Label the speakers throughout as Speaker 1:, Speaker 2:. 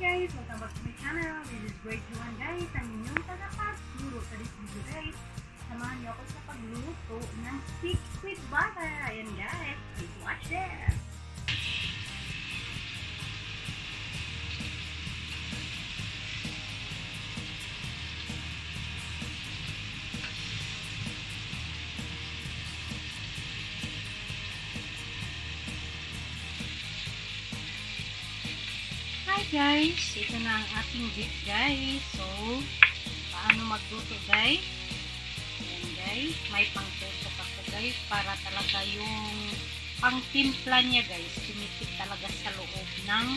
Speaker 1: guys! Welcome back to my channel. This is Great Juan guys. Ang inyong tagapagturo sa this video guys. Samahan niyo ako sa pagluto ng stick with butter. Ayan guys. Please watch this. Hi guys! Ito na ang ating beef guys. So, paano magluto guys? Ayan guys. May pangtusok ako guys para talaga yung pangtimpla niya guys. Tumitip talaga sa loob ng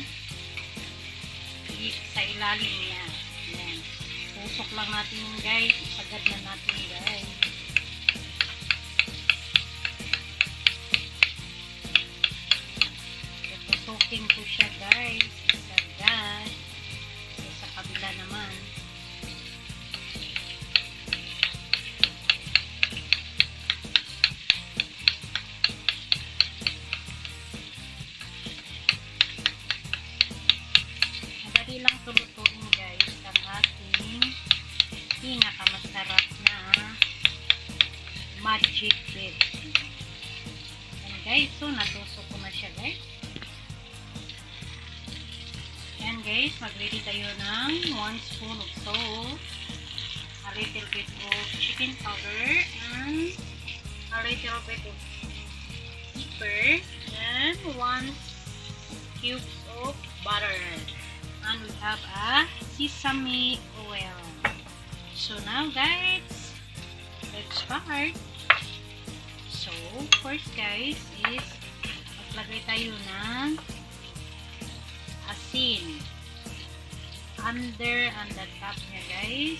Speaker 1: sa ilalim niya. Ayan. Tusok lang natin guys. Isagad na natin guys. Tutukin ko siya guys. Guys, so natusok ko na siya guys. Yan guys, mag-ready tayo ng 1 spoon of salt, a little bit of chicken powder, and a little bit of pepper, and 1 cube of butter. And we have a sesame oil. So now guys, let's start. So, first guys is maglagay tayo ng asin under and the top niya guys.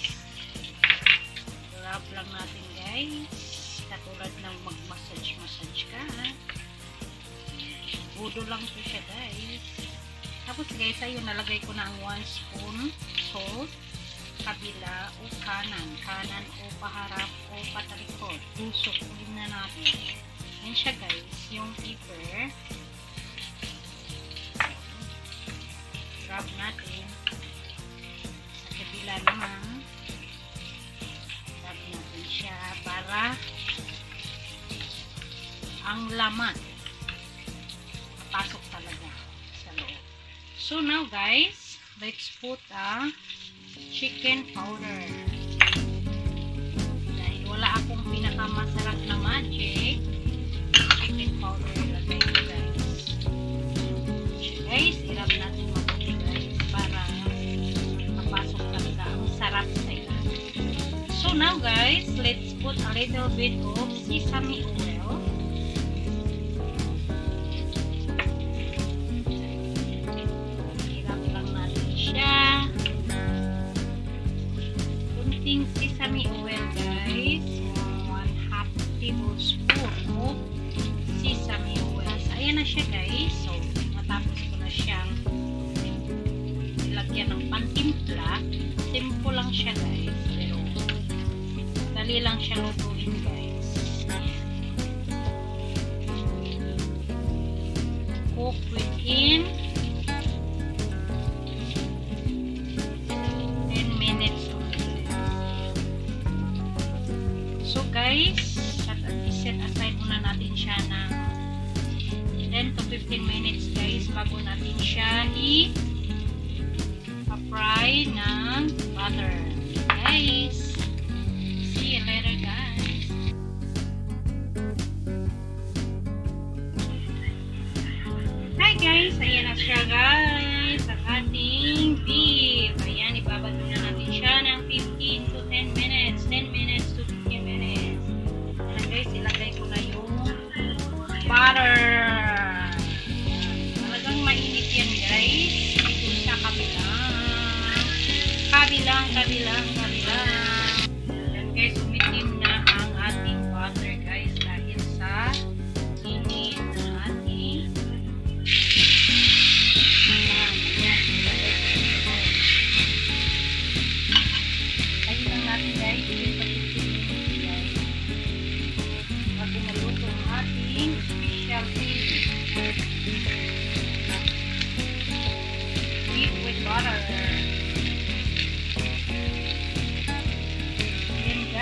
Speaker 1: Rub lang natin guys. Katulad ng mag-massage massage ka budo lang to siya guys. Tapos guys ayun nalagay ko na ang 1 spoon salt kabila o kanan kanan o paharap o patalikod. Tusok din na natin. Yan siya guys. Yung pepper rub natin. Sa kabila naman rub natin siya para ang laman mapasok talaga sa loob. So now guys let's put a chicken powder. Dahil wala akong pinakamasarap na magic chicken powder ilagay ko guys. Guys irap natin mabuti guys para mapasok talaga ang sarap sa ilalim so now guys let's put a little bit of sesame oil siya guys. So natapos ko na siyang nilagyan ng pantimpla. Simple lang siya guys. Pero dali lang siya lutuin guys. Cook within 10 minutes so. Guys set aside muna natin siya ng 10 to 15 minutes guys bago natin siya i fry ng butter yan guys. Dito sa kabilang kabilang kabilang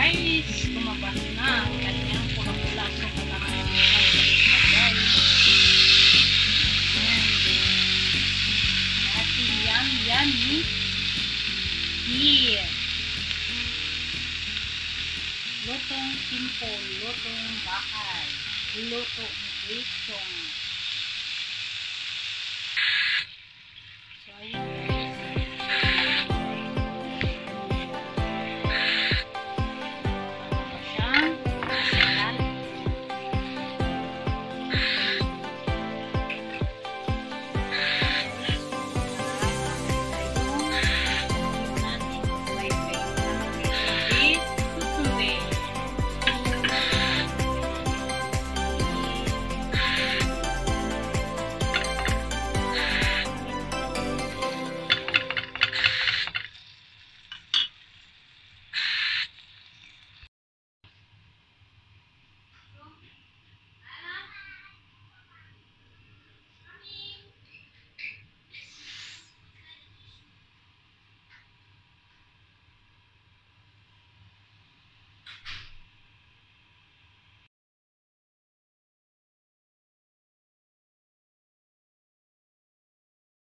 Speaker 1: guys, lumabas na ang kanyang pula-pula sa kailangan guys. Ating yum yummy here. Lutong simple, lutong bakal, luto ng.